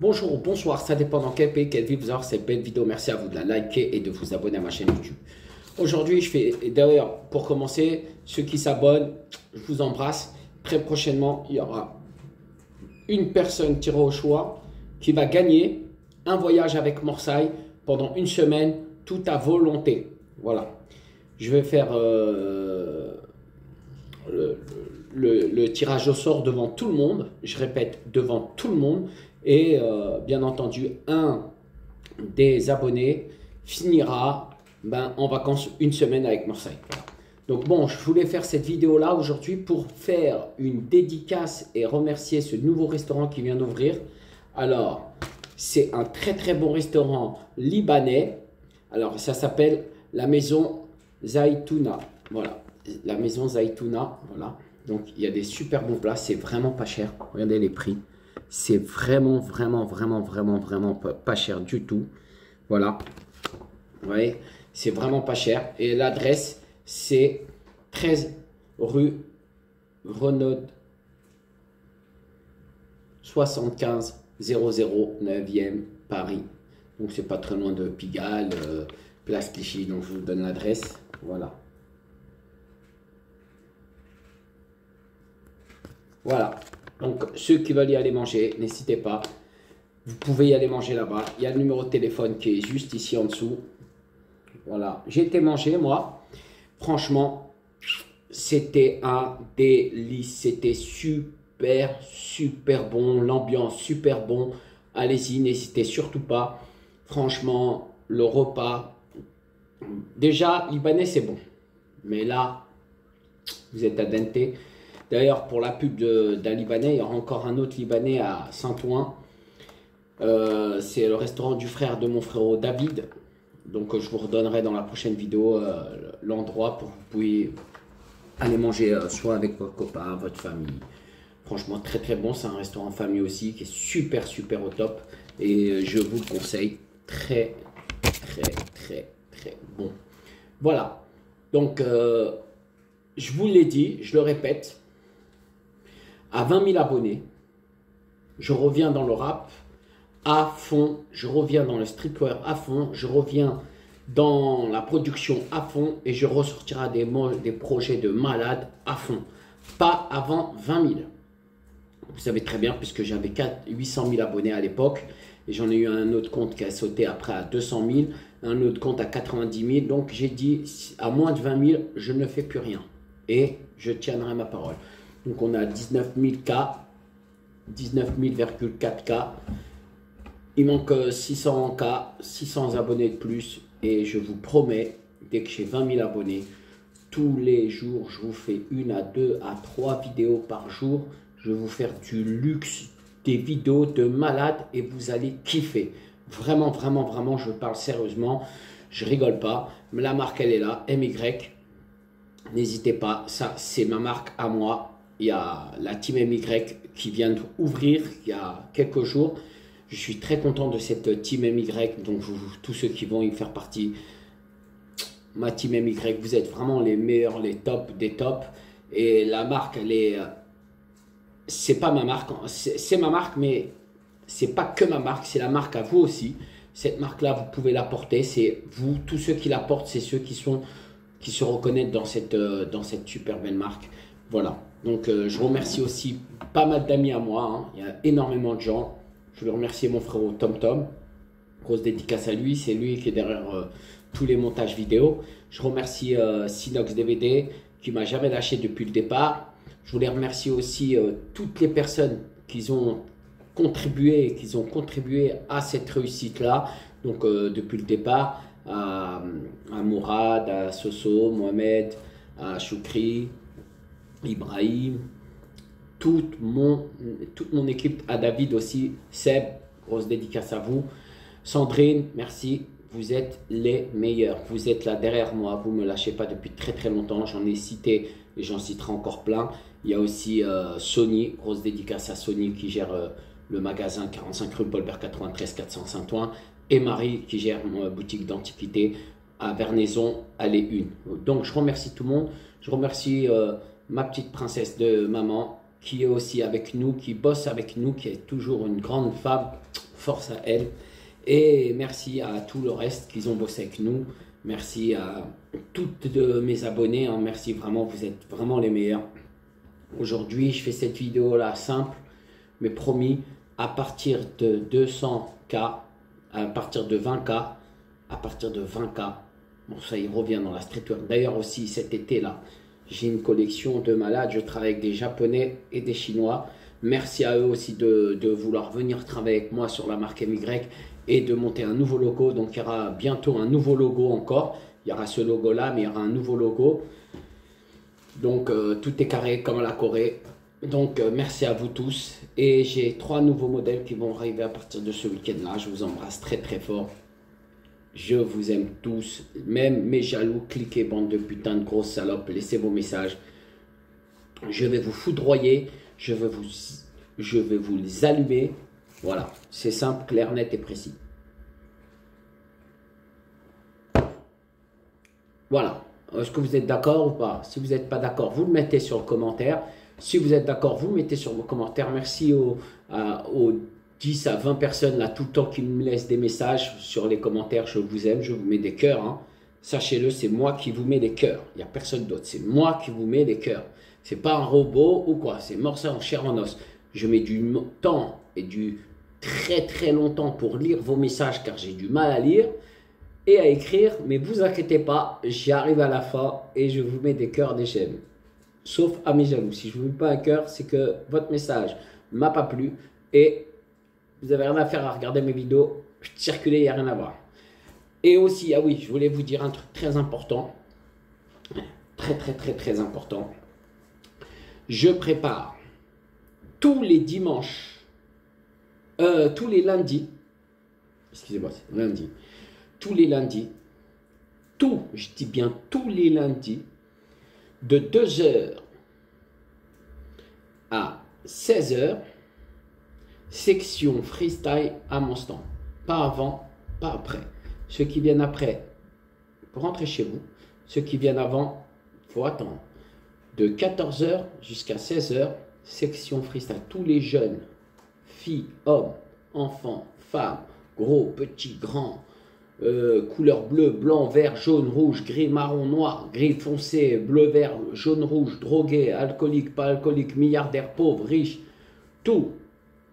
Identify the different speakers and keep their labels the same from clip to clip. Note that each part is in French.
Speaker 1: Bonjour ou bonsoir, ça dépend dans quel pays, quelle ville vous avez cette belle vidéo. Merci à vous de la liker et de vous abonner à ma chaîne YouTube. Aujourd'hui, je fais, d'ailleurs, pour commencer, ceux qui s'abonnent, je vous embrasse. Très prochainement, il y aura une personne tirée au choix qui va gagner un voyage avec Morsaille pendant une semaine, tout à volonté. Voilà. Je vais faire euh, le, tirage au sort devant tout le monde. Je répète, devant tout le monde. Et euh, bien entendu, un des abonnés finira ben, en vacances une semaine avec Marseille. Donc bon, je voulais faire cette vidéo là aujourd'hui pour faire une dédicace et remercier ce nouveau restaurant qui vient d'ouvrir. Alors, c'est un très très bon restaurant libanais. Alors, ça s'appelle la maison Zaitouna. Voilà, la maison Zaitouna. Voilà. Donc, il y a des super bons plats. C'est vraiment pas cher. Regardez les prix. C'est vraiment, vraiment, vraiment, vraiment, vraiment pas, cher du tout. Voilà. Vous voyez, c'est vraiment pas cher. Et l'adresse, c'est 13 rue Renaud 75 00 9e Paris. Donc c'est pas très loin de Pigalle, euh, place Clichy. Donc je vous donne l'adresse. Voilà. Voilà. Donc, ceux qui veulent y aller manger, n'hésitez pas. Vous pouvez y aller manger là-bas. Il y a le numéro de téléphone qui est juste ici en dessous. Voilà. J'ai été manger, moi. Franchement, c'était un délice. C'était super, super bon. L'ambiance, super bon. Allez-y, n'hésitez surtout pas. Franchement, le repas. Déjà, libanais, c'est bon. Mais là, vous êtes à dente. D'ailleurs, pour la pub d'un Libanais, il y aura encore un autre Libanais à Saint-Ouen. Euh, c'est le restaurant du frère de mon frère David. Donc, je vous redonnerai dans la prochaine vidéo euh, l'endroit pour que vous puissiez aller manger euh, soit avec votre copain, votre famille. Franchement, très très bon. C'est un restaurant famille aussi qui est super super au top. Et je vous le conseille. Très très très très bon. Voilà. Donc, je vous l'ai dit, je le répète à 20 000 abonnés, je reviens dans le rap à fond, je reviens dans le streetwear à fond, je reviens dans la production à fond et je ressortirai des, des projets de malade à fond. Pas avant 20 000. Vous savez très bien, puisque j'avais 800 000 abonnés à l'époque, et j'en ai eu un autre compte qui a sauté après à 200 000, un autre compte à 90 000. Donc j'ai dit, à moins de 20 000, je ne fais plus rien. Et je tiendrai ma parole. Donc on a 19 000 K, 19 000,4 K. Il manque 600 K, 600 abonnés de plus. Et je vous promets, dès que j'ai 20 000 abonnés, tous les jours, je vous fais une à deux à trois vidéos par jour. Je vais vous faire du luxe, des vidéos de malade et vous allez kiffer. Vraiment, vraiment, vraiment, je parle sérieusement. Je rigole pas. La marque, elle est là. MY. N'hésitez pas. Ça, c'est ma marque à moi il y a la Team MY qui vient d'ouvrir il y a quelques jours. Je suis très content de cette Team MY, donc tous ceux qui vont y faire partie, ma Team MY, vous êtes vraiment les meilleurs, les tops des tops. Et la marque, elle est. C'est pas ma marque, c'est ma marque, mais c'est pas que ma marque, c'est la marque à vous aussi. Cette marque-là, vous pouvez la porter, c'est vous, tous ceux qui la portent, c'est ceux qui sont qui se reconnaissent dans cette, dans cette super belle marque. Voilà. Donc euh, je remercie aussi pas mal d'amis à moi. Hein. Il y a énormément de gens. Je veux remercier mon frère Tom Tom. Grosse dédicace à lui. C'est lui qui est derrière euh, tous les montages vidéo. Je remercie euh, Sinox DVD qui m'a jamais lâché depuis le départ. Je voulais remercier aussi toutes les personnes qui ont contribué, qui ont contribué à cette réussite-là. Donc depuis le départ, à, à Mourad, à Soso, Mohamed, à Choukri, Ibrahim, toute mon, mon équipe, à David aussi, Seb, grosse dédicace à vous. Sandrine, merci, vous êtes les meilleurs. Vous êtes là derrière moi, vous ne me lâchez pas depuis très très longtemps. J'en ai cité et j'en citerai encore plein. Il y a aussi euh, Sony, grosse dédicace à Sony qui gère euh, le magasin 45 rue Paulbert 93 400 Saint-Ouen. Et Marie qui gère ma boutique d'antiquité à Vernaison, allée 1. Donc je remercie tout le monde. Je remercie euh, ma petite princesse de maman, qui est aussi avec nous, qui bosse avec nous, qui est toujours une grande femme. force à elles. Et merci à tout le reste qui ont bossé avec nous. Merci à toutes mes abonnés. Hein. Merci vraiment, vous êtes vraiment les meilleurs. Aujourd'hui, je fais cette vidéo là simple, mais promis, à partir de 200K, à partir de 20K, à partir de 20K, bon ça y revient dans la streetwear. D'ailleurs aussi cet été là, j'ai une collection de malades, je travaille avec des Japonais et des Chinois. Merci à eux aussi de, vouloir venir travailler avec moi sur la marque MY et de monter un nouveau logo. Donc il y aura bientôt un nouveau logo encore. Il y aura ce logo là, mais il y aura un nouveau logo. Donc euh, tout est carré comme la Corée. Donc euh, merci à vous tous. Et j'ai trois nouveaux modèles qui vont arriver à partir de ce week-end là. Je vous embrasse très très fort. Je vous aime tous. Même mes jaloux, cliquez bande de putain de grosses salopes. Laissez vos messages. Je vais vous foudroyer. Je vais vous, je vais vous les allumer. Voilà, c'est simple, clair, net et précis. Voilà. Est-ce que vous êtes d'accord ou pas? Si vous n'êtes pas d'accord, vous le mettez sur le commentaire. Si vous êtes d'accord, vous le mettez sur le commentaire. Merci aux, 10 à 20 personnes là tout le temps qui me laissent des messages sur les commentaires. Je vous aime, je vous mets des cœurs. Hein. Sachez-le, c'est moi qui vous mets des cœurs. Il n'y a personne d'autre. C'est moi qui vous mets des cœurs. C'est pas un robot ou quoi. C'est morceau en chair en os. Je mets du temps et du très très longtemps pour lire vos messages car j'ai du mal à lire et à écrire, mais vous inquiétez pas, j'y arrive à la fin et je vous mets des cœurs des chaînes. Sauf à mes jaloux. Si je vous mets pas un cœur, c'est que votre message m'a pas plu et vous avez rien à faire à regarder mes vidéos, circuler, il n'y a rien à voir. Et aussi, ah oui, je voulais vous dire un truc très important. Très très très très important. Je prépare tous les dimanches euh, tous les lundis, excusez-moi, c'est lundi, tous les lundis, tout, je dis bien tous les lundis, de 2h à 16h, section freestyle à mon stand. Pas avant, pas après. Ceux qui viennent après, pour rentrer chez vous. Ceux qui viennent avant, faut attendre. De 14h jusqu'à 16h, section freestyle. Tous les jeunes filles, hommes, enfants, femmes, gros, petits, grands, euh, couleur bleu, blanc, vert, jaune, rouge, gris, marron, noir, gris foncé, bleu, vert, jaune, rouge, drogué, alcoolique, pas alcoolique, milliardaire, pauvre, riche, tout.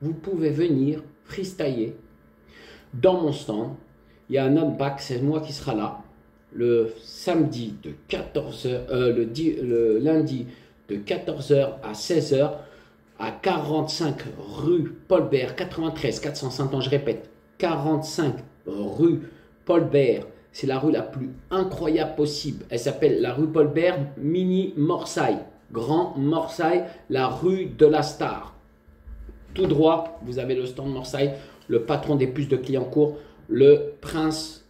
Speaker 1: Vous pouvez venir freestyler dans mon stand. Il y a un unpack, c'est moi qui sera là. Le samedi de 14h, euh, le, le lundi de 14h à 16h à 45 rue Paul Bert, 93 405 ans, je répète, 45 rue Paul Bert. C'est la rue la plus incroyable possible. Elle s'appelle la rue Paul Bert, mini Morsaille. Grand Morsaille, la rue de la star. Tout droit, vous avez le stand Morsaille, le patron des puces de Clignancourt, le prince,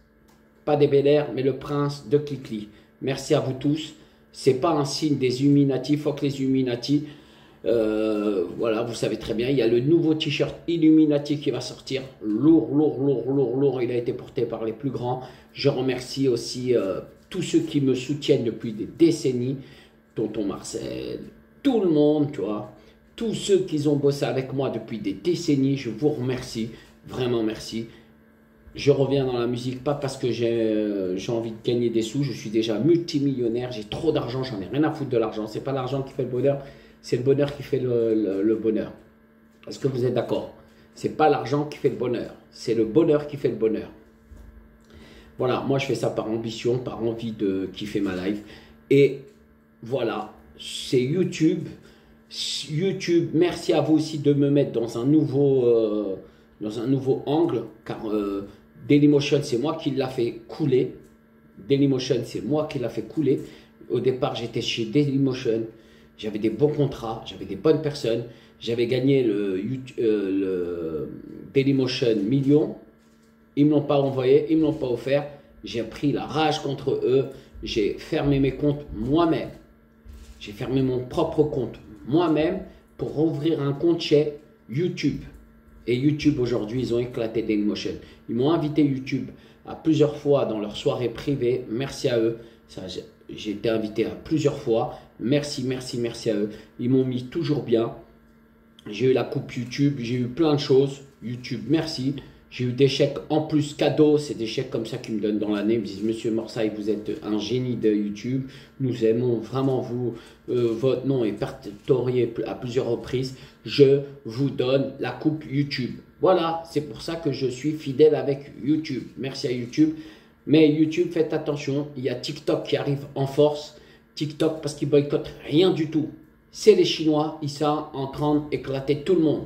Speaker 1: pas des Bel mais le prince de Clicli. Merci à vous tous. C'est pas un signe des Illuminati, faut que les Illuminati euh, voilà, vous savez très bien, il y a le nouveau t-shirt Illuminati qui va sortir. Lourd, lourd, lourd, lourd, lourd. Il a été porté par les plus grands. Je remercie aussi euh, tous ceux qui me soutiennent depuis des décennies. Tonton Marcel, tout le monde, tu vois. Tous ceux qui ont bossé avec moi depuis des décennies, je vous remercie. Vraiment merci. Je reviens dans la musique, pas parce que j'ai euh, envie de gagner des sous. Je suis déjà multimillionnaire. J'ai trop d'argent. J'en ai rien à foutre de l'argent. C'est pas l'argent qui fait le bonheur c'est le bonheur qui fait le, bonheur. Est-ce que vous êtes d'accord? C'est pas l'argent qui fait le bonheur, c'est le bonheur qui fait le bonheur. Voilà, moi je fais ça par ambition, par envie de kiffer ma life. Et voilà, c'est YouTube. YouTube, merci à vous aussi de me mettre dans un nouveau, euh, dans un nouveau angle, car euh, Dailymotion, c'est moi qui l'a fait couler. Dailymotion, c'est moi qui l'a fait couler. Au départ, j'étais chez Dailymotion. J'avais des bons contrats, j'avais des bonnes personnes, j'avais gagné le, euh, le Dailymotion million, ils ne me l'ont pas envoyé, ils ne me l'ont pas offert, j'ai pris la rage contre eux, j'ai fermé mes comptes moi-même, j'ai fermé mon propre compte moi-même pour rouvrir un compte chez YouTube. Et YouTube aujourd'hui, ils ont éclaté Dailymotion. Ils m'ont invité YouTube à plusieurs fois dans leur soirée privée. Merci à eux. J'ai été invité à plusieurs fois. Merci, merci, merci à eux. Ils m'ont mis toujours bien. J'ai eu la coupe YouTube, j'ai eu plein de choses. YouTube, merci. J'ai eu des chèques en plus cadeaux, c'est des chèques comme ça qu'ils me donnent dans l'année. Ils me disent Monsieur Morsaille, vous êtes un génie de YouTube. Nous aimons vraiment vous. Euh, votre nom est pertorié à plusieurs reprises. Je vous donne la coupe YouTube. Voilà, c'est pour ça que je suis fidèle avec YouTube. Merci à YouTube. Mais YouTube, faites attention, il y a TikTok qui arrive en force. TikTok parce qu'ils boycottent rien du tout. C'est les Chinois, ils sont en train d'éclater tout le monde.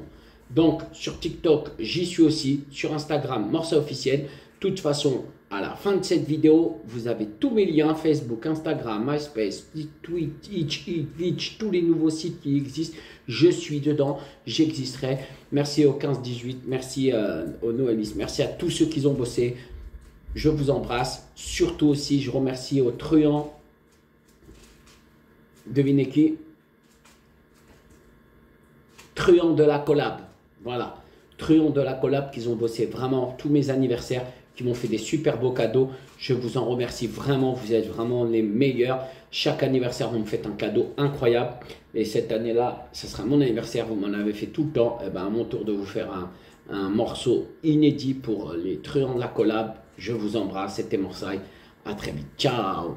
Speaker 1: Donc sur TikTok, j'y suis aussi. Sur Instagram, Morsa officiel. De toute façon, à la fin de cette vidéo, vous avez tous mes liens Facebook, Instagram, MySpace, Twitch, Twitch, tous les nouveaux sites qui existent. Je suis dedans, j'existerai. Merci au 15-18, merci euh, au Noëlis, merci à tous ceux qui ont bossé. Je vous embrasse. Surtout aussi, je remercie aux truands. Devinez qui? Truand de la collab. Voilà. Truand de la collab qu'ils ont bossé vraiment tous mes anniversaires, qui m'ont fait des super beaux cadeaux. Je vous en remercie vraiment. Vous êtes vraiment les meilleurs. Chaque anniversaire, vous me faites un cadeau incroyable. Et cette année-là, ce sera mon anniversaire. Vous m'en avez fait tout le temps. Et eh ben, à mon tour de vous faire un, morceau inédit pour les truands de la collab. Je vous embrasse. C'était Morsaille. À très vite. Ciao